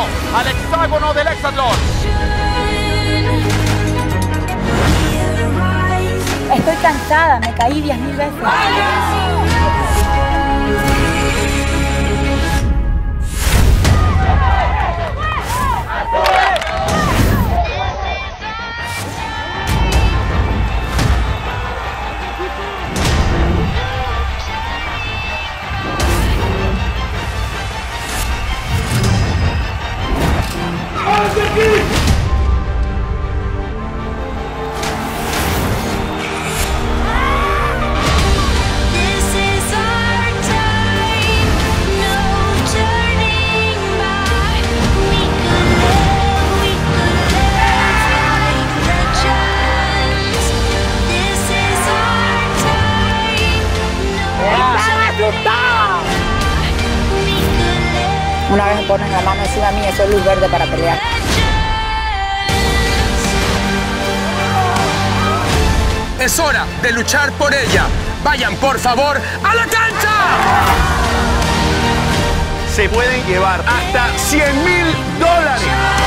al hexágono del hexatlón. Estoy cansada, me caí diez mil veces. This Una vez me ponen la mano encima mí, eso es luz verde para pelear. Es hora de luchar por ella. Vayan, por favor, a la cancha. Se pueden llevar hasta 100 mil dólares.